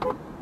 Boop.